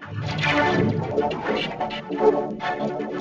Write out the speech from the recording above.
Thank you.